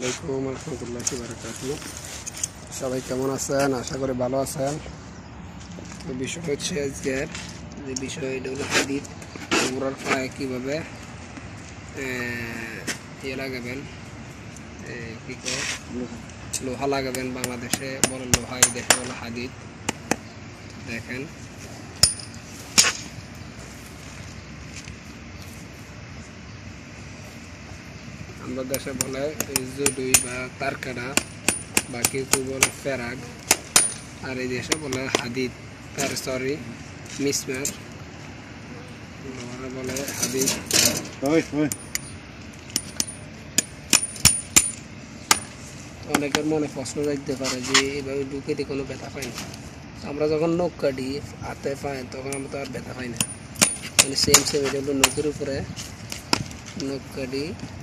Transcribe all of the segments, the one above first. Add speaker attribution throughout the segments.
Speaker 1: আলাইকুম রহমতুল্লাহ বারকাত সবাই কেমন আছেন? আশা করি ভালো আছেন। বিষয় হচ্ছে আজকের যে বিষয় এটা হলো হাদিদ উমরার পায়ে কীভাবে ইয়ে লাগাবেন কি লোহা লাগাবেন বাংলাদেশে, বড় লোহা, এই দেশে হাদিদ দেখেন। আমরা দেশে বলে জুডুই বা তারকাটা বা কেউ কেউ বলে ফেরাগ আর এই দেশে বলে হাদিদ তার সরি মিসমার। বলে হাদিদ। অনেকের মনে প্রশ্ন যাইতে পারে যে এইভাবে ঢুকে দিয়ে কোনো ব্যথা পাই না। আমরা যখন নখ কাটি হাতে পাই তখন আমরা তো আর ব্যথা পাই না। মানে সেম সেম এটা হলো নখের উপরে নখ কাটি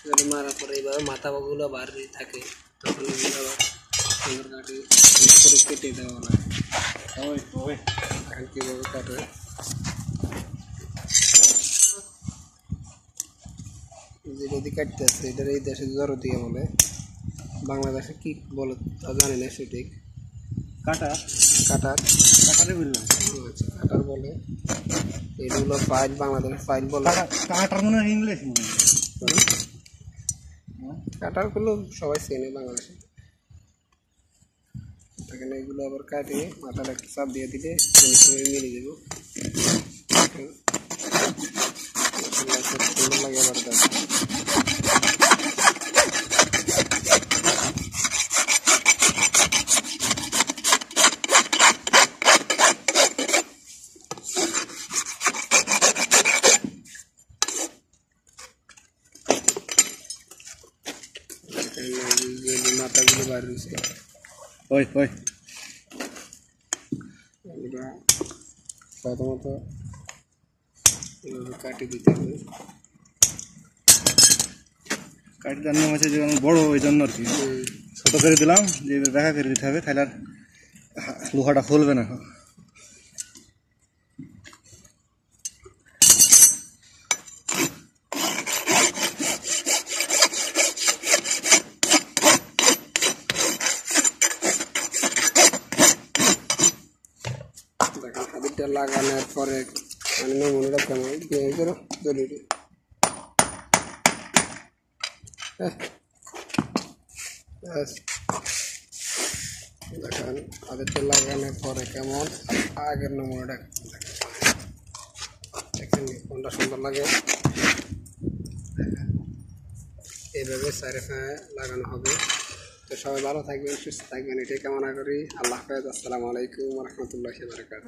Speaker 1: এগুলো মারার পরে এইভাবে মাথা বাগুলো বাড়ি থাকে তখন এগুলো আবার সুন্দর কাটি সুন্দর করে কেটে দেওয়া লাগে
Speaker 2: ওই
Speaker 1: কীভাবে কাটে? যেটা দিয়ে কাটতে আসছে এটার এই দেশে জ্বর দিয়ে বলে বাংলাদেশে কি বলে তা জানি না সঠিক
Speaker 2: কাটা
Speaker 1: কাটার?
Speaker 2: কাটারে। বললাম।
Speaker 1: আচ্ছা, কাটার বলে। এগুলো ফাইল বাংলাদেশের ফাইল বলে।
Speaker 2: কাটা কাটার মনে ইংলিশ মনে হয়
Speaker 1: কাটারগুলো সবাই চেনে বাংলাদেশে। এখানে এগুলো আবার কাটে মাথার একটা চাপ দিয়ে দিলে সময় মিলে যাব। লাগে আবার মাথাগুলো বার হয়েছে
Speaker 2: ওই ওই।
Speaker 1: এগুলো প্রথমত কাটি দিতে হবে।
Speaker 2: কাটিটার নিয়ম আছে যে আমি বড় ওই জন্য আর কি। ছোট করে দিলাম যে দেখা করে দিতে হবে তাহলে আর লোহাটা খুলবে না।
Speaker 1: হাবিরটা লাগানোর পরে মানে নমুনাটা কেমন? দিয়ে করো জরুরি। দেখেন হাবিরটা লাগানোর পরে কেমন? আগের নমুনাটা দেখেন। কোনটা সুন্দর লাগে। এইভাবে চারে লাগানো হবে। তো সবাই ভালো থাকবেন, সুস্থ থাকবেন। এটাই কামনা করি। আল্লাহ হাফেজ। আসসালামু আলাইকুম রহমতুল্লাহ বারকাত